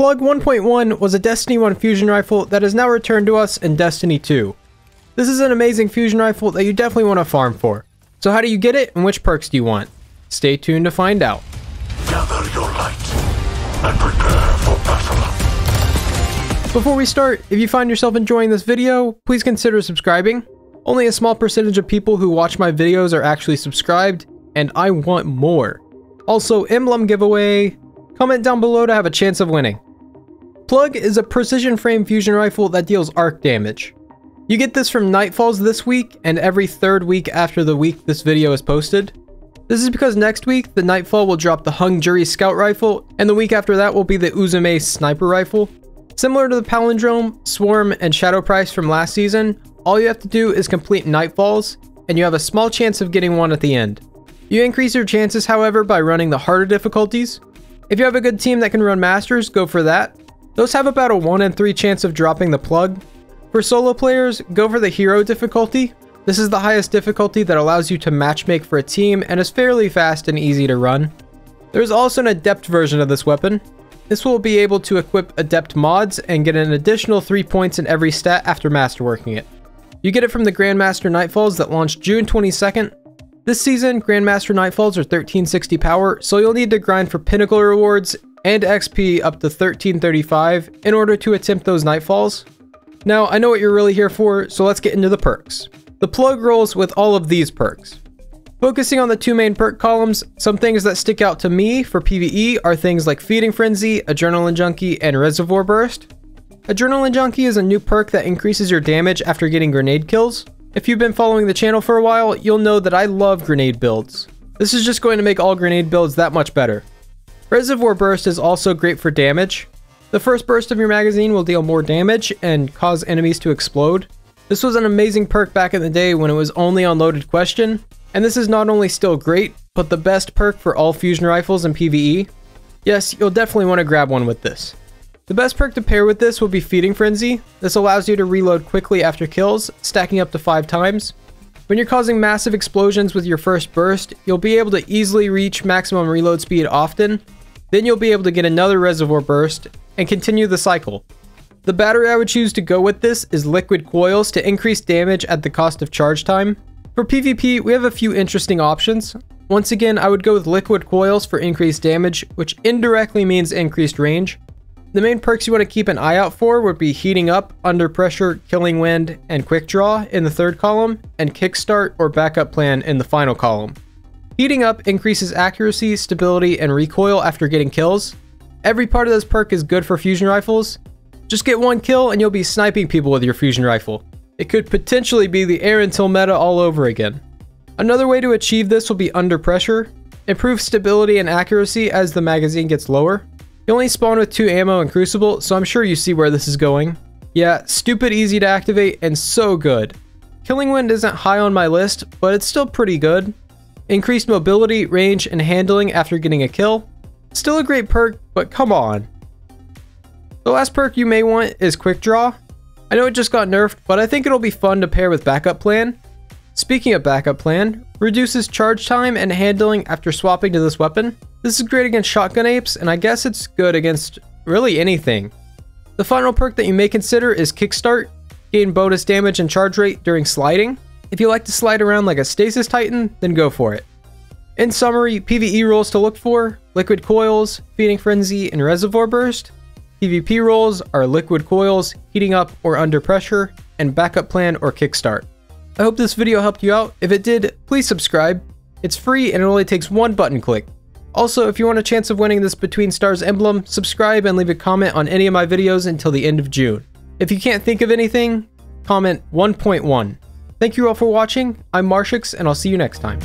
Plug 1.1 was a Destiny 1 fusion rifle that is now returned to us in Destiny 2. This is an amazing fusion rifle that you definitely want to farm for. So how do you get it and which perks do you want? Stay tuned to find out. Gather your light and prepare for battle. Before we start, if you find yourself enjoying this video, please consider subscribing. Only a small percentage of people who watch my videos are actually subscribed, and I want more. Also, emblem giveaway. Comment down below to have a chance of winning. Plug is a precision frame fusion rifle that deals arc damage. You get this from Nightfalls this week and every third week after the week this video is posted. This is because next week, the Nightfall will drop the Hung Jury Scout Rifle, and the week after that will be the Uzume Sniper Rifle. Similar to the Palindrome, Swarm, and Shadow Price from last season, all you have to do is complete Nightfalls, and you have a small chance of getting one at the end. You increase your chances, however, by running the harder difficulties. If you have a good team that can run Masters, go for that, those have about a 1 in 3 chance of dropping the plug. For solo players, go for the hero difficulty. This is the highest difficulty that allows you to matchmake for a team and is fairly fast and easy to run. There's also an adept version of this weapon. This will be able to equip adept mods and get an additional 3 points in every stat after masterworking it. You get it from the Grandmaster Nightfalls that launched June 22nd. This season, Grandmaster Nightfalls are 1360 power, so you'll need to grind for pinnacle rewards and XP up to 1335 in order to attempt those Nightfalls. Now, I know what you're really here for, so let's get into the perks. The plug rolls with all of these perks. Focusing on the two main perk columns, some things that stick out to me for PvE are things like Feeding Frenzy, Adrenaline Junkie, and Reservoir Burst. Adrenaline Junkie is a new perk that increases your damage after getting grenade kills. If you've been following the channel for a while, you'll know that I love grenade builds. This is just going to make all grenade builds that much better. Reservoir Burst is also great for damage. The first burst of your magazine will deal more damage and cause enemies to explode. This was an amazing perk back in the day when it was only on loaded question, and this is not only still great, but the best perk for all fusion rifles in PvE. Yes, you'll definitely want to grab one with this. The best perk to pair with this will be Feeding Frenzy. This allows you to reload quickly after kills, stacking up to 5 times. When you're causing massive explosions with your first burst, you'll be able to easily reach maximum reload speed often, then you'll be able to get another reservoir burst and continue the cycle. The battery I would choose to go with this is liquid coils to increase damage at the cost of charge time. For PvP, we have a few interesting options. Once again, I would go with liquid coils for increased damage, which indirectly means increased range. The main perks you want to keep an eye out for would be Heating Up, Under Pressure, Killing Wind, and Quick Draw in the third column, and Kickstart or Backup Plan in the final column. Heating up increases accuracy, stability, and recoil after getting kills. Every part of this perk is good for fusion rifles. Just get one kill and you'll be sniping people with your fusion rifle. It could potentially be the Erentil meta all over again. Another way to achieve this will be under pressure. Improve stability and accuracy as the magazine gets lower. You only spawn with 2 ammo and crucible, so I'm sure you see where this is going. Yeah, stupid easy to activate and so good. Killing Wind isn't high on my list, but it's still pretty good. Increased mobility, range, and handling after getting a kill. Still a great perk, but come on. The last perk you may want is Quick Draw. I know it just got nerfed, but I think it'll be fun to pair with Backup Plan. Speaking of Backup Plan, reduces charge time and handling after swapping to this weapon. This is great against shotgun apes, and I guess it's good against really anything. The final perk that you may consider is Kickstart. Gain bonus damage and charge rate during sliding. If you like to slide around like a Stasis Titan, then go for it. In summary, PvE rolls to look for, Liquid Coils, Feeding Frenzy, and Reservoir Burst. PvP rolls are Liquid Coils, Heating Up or Under Pressure, and Backup Plan or Kickstart. I hope this video helped you out. If it did, please subscribe. It's free and it only takes one button click. Also, if you want a chance of winning this Between Stars emblem, subscribe and leave a comment on any of my videos until the end of June. If you can't think of anything, comment 1.1. Thank you all for watching, I'm Marshix, and I'll see you next time.